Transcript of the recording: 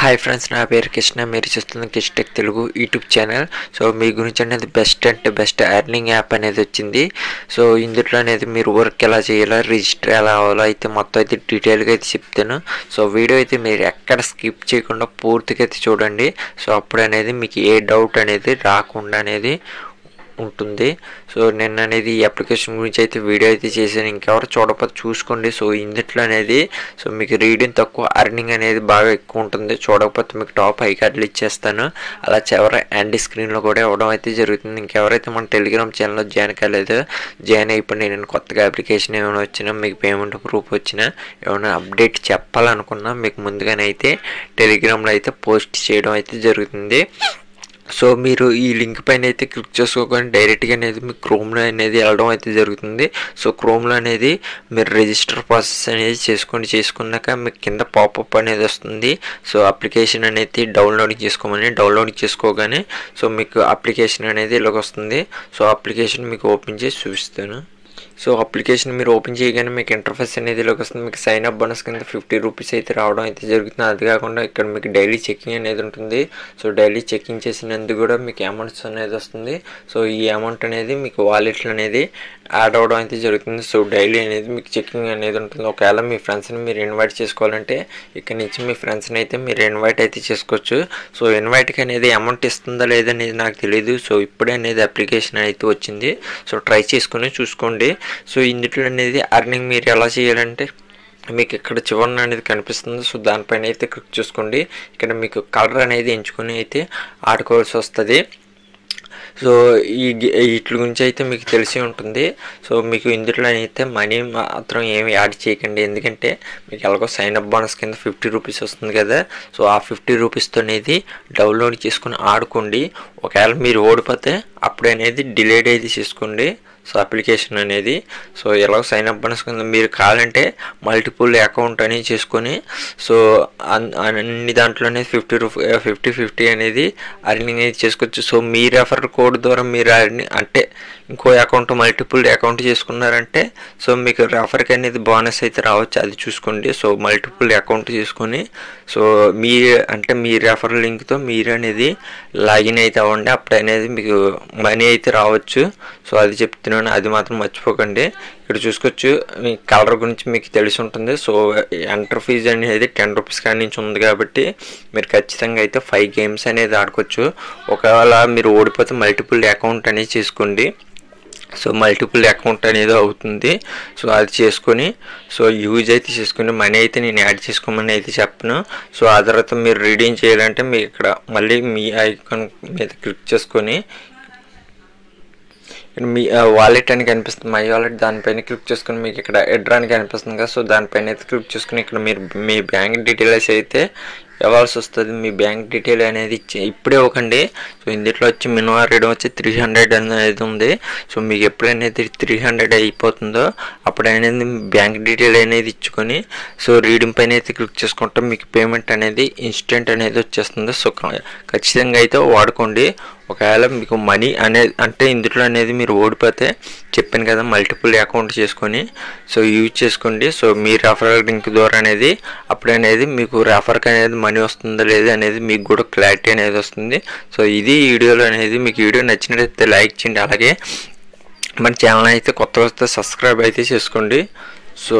Hi friends నా పేరు కృష్ణ. మీరు చూస్తున్న కిస్టెక్ తెలుగు యూట్యూబ్ ఛానల్. సో మీ గురించి అనేది బెస్ట్ అంటే బెస్ట్ ఎర్నింగ్ యాప్ అనేది వచ్చింది. సో ఇందులో అనేది మీరు వర్క్ ఎలా చేయాలో రిజిస్టర్ ఎలా అవ్వాలో అయితే మొత్తం అయితే డీటెయిల్గా అయితే చెప్తాను. సో వీడియో అయితే మీరు ఎక్కడ స్కిప్ చేయకుండా పూర్తిగా అయితే చూడండి. సో అప్పుడు అనేది మీకు ఏ డౌట్ అనేది రాకుండా అనేది ఉంటుంది. సో నిన్న అనేది ఈ అప్లికేషన్ గురించి అయితే వీడియో అయితే చేశాను. ఇంకెవరు చూడకపోతే చూసుకోండి. సో ఇందుట్లో అనేది సో మీకు రీడింగ్ తక్కువ అర్నింగ్ అనేది బాగా ఎక్కువ ఉంటుంది. చూడకపోతే మీకు టాప్ ఐ కార్డులు ఇచ్చేస్తాను. అలా చివరి అండ్ స్క్రీన్లో కూడా ఇవ్వడం అయితే జరుగుతుంది. ఇంకెవరైతే మన టెలిగ్రామ్ ఛానల్లో జాయిన్ కాలేదు జాయిన్ అయిపోయి నేను కొత్తగా అప్లికేషన్ ఏమైనా వచ్చినా మీకు పేమెంట్ ప్రూఫ్ వచ్చినా ఏమైనా అప్డేట్ చెప్పాలనుకున్నా మీకు ముందుగానే అయితే టెలిగ్రామ్లో అయితే పోస్ట్ చేయడం అయితే జరుగుతుంది. సో మీరు ఈ లింక్ పైన అయితే క్లిక్ చేసుకోగానే డైరెక్ట్గా అనేది మీ క్రోమ్లో అనేది వెళ్ళడం అయితే జరుగుతుంది. సో క్రోమ్లో అనేది మీరు రిజిస్టర్ ప్రాసెస్ అనేది చేసుకొని చేసుకున్నాక మీకు కింద పాపప్ అనేది వస్తుంది. సో అప్లికేషన్ అనేది డౌన్లోడ్ చేసుకోమని డౌన్లోడ్ చేసుకోగానే సో మీకు అప్లికేషన్ అనేది ఇలాగ వస్తుంది. సో అప్లికేషన్ మీకు ఓపెన్ చేసి చూపిస్తాను. సో అప్లికేషన్ మీరు ఓపెన్ చేయగానే మీకు ఇంటర్ఫేస్ అనేది ఇలాగ వస్తుంది. మీకు సైన్ అప్ బోనస్ కింద ఫిఫ్టీ రూపీస్ అయితే రావడం అయితే జరుగుతుంది. అది కాకుండా ఇక్కడ మీకు డైలీ చెకింగ్ అనేది ఉంటుంది. సో డైలీ చెకింగ్ చేసినందుకు కూడా మీకు అమౌంట్స్ అనేది వస్తుంది. సో ఈ అమౌంట్ అనేది మీకు వాలెట్లు అనేది యాడ్ అవ్వడం అయితే జరుగుతుంది. సో డైలీ అనేది మీకు చెకింగ్ అనేది ఉంటుంది. ఒకవేళ మీ ఫ్రెండ్స్ని మీరు ఇన్వైట్ చేసుకోవాలంటే ఇక్కడ నుంచి మీ ఫ్రెండ్స్ని అయితే మీరు ఇన్వైట్ అయితే చేసుకోవచ్చు. సో ఇన్వైట్కి అనేది అమౌంట్ ఇస్తుందా లేదనేది నాకు తెలియదు సో ఇప్పుడే అనేది అప్లికేషన్ అయితే వచ్చింది. సో ట్రై చేసుకుని చూసుకోండి. సో ఇందులో అనేది అర్నింగ్ మీరు ఎలా చేయాలంటే మీకు ఇక్కడ చివరన అనేది కనిపిస్తుంది. సో దానిపైన అయితే క్లిక్ చేసుకోండి. ఇక్కడ మీకు కలర్ అనేది ఎంచుకొని అయితే ఆడుకోవాల్సి వస్తుంది. సో ఈ వీటి గురించి అయితే మీకు తెలిసి ఉంటుంది. సో మీకు ఇందులో అయితే మనీ మాత్రం ఏమి యాడ్ చేయకండి. ఎందుకంటే మీకు ఎలాగో సైన్ అప్ బోనస్ కింద ఫిఫ్టీ రూపీస్ వస్తుంది కదా. సో ఆ ఫిఫ్టీ రూపీస్తో అనేది డౌన్లోడ్ చేసుకుని ఆడుకోండి. ఒకవేళ మీరు ఓడిపోతే అప్పుడు అనేది డిలేడ్ అయితే చేసుకోండి. సో అప్లికేషన్ అనేది. సో ఎలా సైన్ అప్ కింద మీరు కావాలంటే మల్టిపుల్ అకౌంట్ అనేది చేసుకొని సో అన్ని దాంట్లోనే ఫిఫ్టీ రూపీ ఫిఫ్టీ ఫిఫ్టీ అనేది అర్నింగ్ అనేది చేసుకోవచ్చు. సో మీ రెఫర్ కోడ్ ద్వారా మీరు అర్నింగ్ అంటే ఇంకో అకౌంట్ మల్టిపుల్ అకౌంట్ చేసుకున్నారంటే సో మీకు రెఫర్కి అనేది బోనస్ అయితే రావచ్చు అది చూసుకోండి. సో మల్టిపుల్ అకౌంట్ చేసుకొని సో మీ అంటే మీ రెఫర్ లింక్తో మీరు అనేది లాగిన్ అయితే అవ్వండి. అప్పుడు అనేది మీకు మనీ అయితే రావచ్చు. సో అది చెప్తున్నాను అది మాత్రం మర్చిపోకండి. ఇక్కడ చూసుకోవచ్చు మీ కలర్ గురించి మీకు తెలిసి ఉంటుంది. సో ఎంటర్ ఫీజ్ అనేది టెన్ రూపీస్ కాడి నుంచి ఉంది కాబట్టి మీరు ఖచ్చితంగా అయితే ఫైవ్ గేమ్స్ అనేది ఆడుకోవచ్చు. ఒకవేళ మీరు ఓడిపోతే మల్టిపుల్ అకౌంట్ అనేది చేసుకోండి. సో మల్టిపుల్ అకౌంట్ అనేది అవుతుంది. సో అది చేసుకొని సో యూజ్ అయితే చేసుకుని మనీ అయితే నేను యాడ్ చేసుకోమని అయితే చెప్పను. సో ఆ తర్వాత మీరు రీడింగ్ చేయాలంటే మీకు ఇక్కడ మళ్ళీ మీ ఐకాన్ మీద క్లిక్ చేసుకొని మీ వాలెట్ అని కనిపిస్తుంది. మై వాలెట్ దానిపైన క్లిక్ చేసుకుని మీకు ఇక్కడ ఎడ్రా అని కనిపిస్తుంది కదా. సో దానిపైన అయితే క్లిక్ చేసుకుని ఇక్కడ మీరు మీ బ్యాంక్ డీటెయిల్స్ అయితే ఇవ్వాల్సి వస్తుంది. మీ బ్యాంక్ డీటెయిల్ అనేది ఇచ్చి ఇప్పుడే ఒకండి సో ఇందులో వచ్చి మినిమం రీడమ్ వచ్చి త్రీ హండ్రెడ్ అనేది ఉంది. సో మీకు ఎప్పుడైతే త్రీ హండ్రెడ్ అయిపోతుందో అప్పుడైనది అనేది బ్యాంక్ డీటెయిల్ అనేది ఇచ్చుకొని సో రీడింగ్ పైన అయితే క్లిక్ చేసుకుంటే మీకు పేమెంట్ అనేది ఇన్స్టెంట్ అనేది వచ్చేస్తుంది. సో ఖచ్చితంగా అయితే వాడుకోండి. ఒకవేళ మీకు మనీ అనేది అంటే ఇందులో అనేది మీరు ఓడిపోతే చెప్పాను కదా మల్టిపుల్ అకౌంట్ చేసుకొని సో యూజ్ చేసుకోండి. సో మీ రెఫరల్ లింక్ ద్వారా అనేది అప్పుడు అనేది మీకు రెఫర్కి అనేది మనీ వస్తుందా లేదా అనేది మీకు కూడా క్లారిటీ అనేది వస్తుంది. సో ఇది వీడియోలో అనేది మీకు వీడియో నచ్చినట్లయితే లైక్ చేయండి. అలాగే మన ఛానల్ అయితే కొత్త వస్తే సబ్స్క్రైబ్ అయితే చేసుకోండి. సో